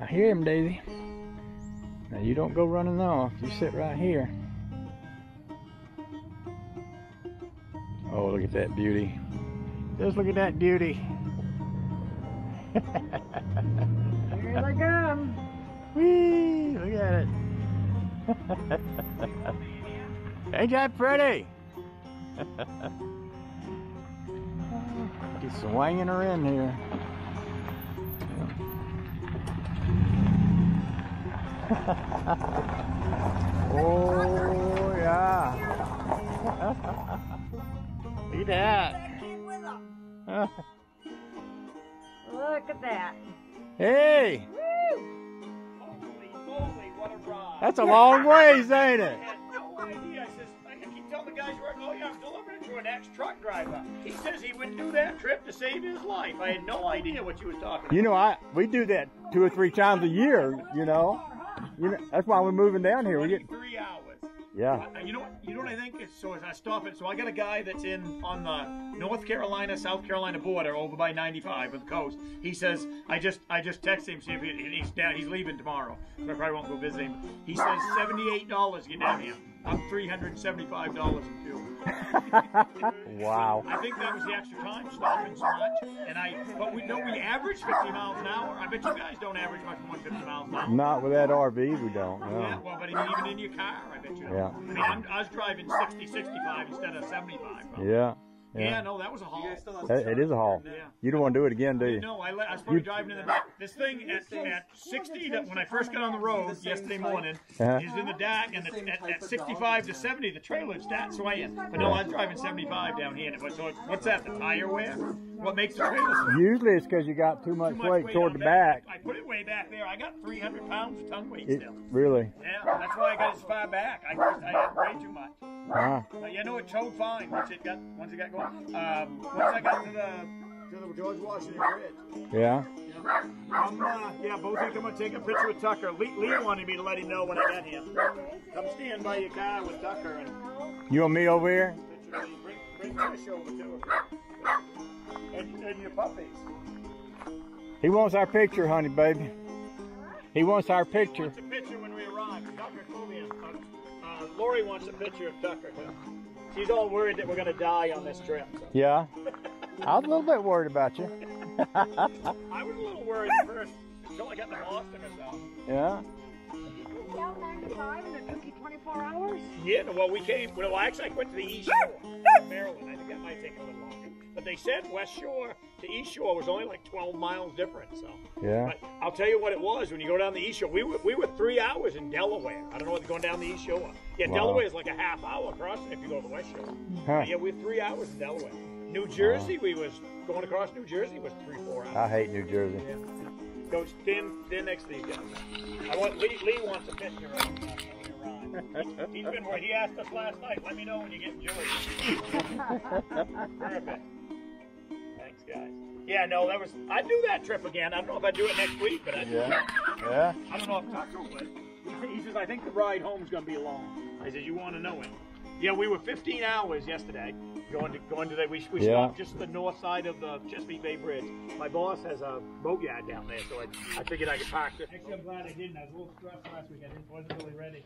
I hear him, Daisy. Now you don't go running off. You sit right here. Oh, look at that beauty. Just look at that beauty. Here they come. Whee! Look at it. Ain't that pretty? Get swinging her in here. Oh yeah. Look at that. Look at that. hey, Holy moly, what a ride. that's a long ways, ain't it? no idea. I says, I keep telling the guys working, oh yeah, I'm to an ex-truck driver. He says he wouldn't do that trip to save his life. I had no idea what you was talking about. You know, I we do that two or three times a year. You know, you know that's why we're moving down here. We get three hours. yeah, Uh, You know what? You know what I think? So as I stop it, so I got a guy that's in on the North Carolina South Carolina border over by 95 with the coast. He says, I just I just texted him see if he, he's down. He's leaving tomorrow, so I probably won't go visit him. He says 78 dollars to get down here. I'm 375 dollars in fuel. wow. I think that was the extra time stopping so much. And I, but we know we average 50 miles an hour. I bet you guys don't average much more than 50 miles an hour. Not with that RV, we don't. Yeah, well, but even in your car, I bet you. don't. Yeah. I mean, I'm, I was driving 60, 65 instead of 75. probably. Yeah. Yeah, Yeah. no, that was a haul. It- it is a haul. Yeah. You don't want to do it again, do you? No, I, let, I was probably driving in the back. This thing at, at 60, that when I first got on the road yesterday morning, Uh-huh. is in the dark, and the, at, at 65 to 70, the trailer starts swaying. But no, I was driving 75 down here. But so what's that? The tire wear? What makes the trailer sway? Usually it's because you got too much Too much weight weight toward the back. I put it way back there. I got 300 pounds of tongue weight It, still. really? Yeah, that's why I got as far back. I, just, I had way too much. Huh? But you know it towed fine once it got once it got going. Um, once I got to the to the George Washington Bridge. Yeah. Um, uh, yeah, both of you come and take a picture with Tucker. Lee, Lee wanted me to let him know when I got here. Come stand by your car with Tucker and You and me over here? picture of me. Bring, bring Fish over too. And, and your puppies. He wants our picture, honey, baby. He wants our picture. Lori wants a picture of Tucker too. She's all worried that we're gonna die on this trip. so. Yeah. I was a little bit worried about you. I was a little worried at first until I got to Boston or something. Yeah. Down 95 and it took you 24 hours? Yeah, well, we came. Well, actually, I went to the East Shore, Maryland. I think that might take a little longer. But they said West Shore to East Shore was only like 12 miles different. So, Yeah. but I'll tell you what it was when you go down the East Shore. We were we were three hours in Delaware. I don't know what going down the East Shore. Yeah, Wow. Delaware is like a half hour across if you go to the West Shore. Huh. Yeah, we're three hours in Delaware. New Jersey, we was going across New Jersey was three four hours. I hate New Jersey. Yeah. Go stand, stand next to these guys. I want Lee, Lee wants a picture of him when we arrive. He, has been he asked us last night. Let me know when you get enjoyed. Perfect. Thanks, guys. Yeah, no, that was. I'd do that trip again. I don't know if I'd do it next week, but I. Yeah. Yeah. I don't know if Tucker would. He- He says I think the ride home's gonna be long. I said you want to know it. Yeah, we were 15 hours yesterday going to going to the. We, we Yeah. stopped just the north side of the Chesapeake Bay Bridge. My boss has a boat yard down there, so I, I figured I could park there. Actually, I'm glad I didn't. I was a little stressed last week. I didn't, wasn't really ready.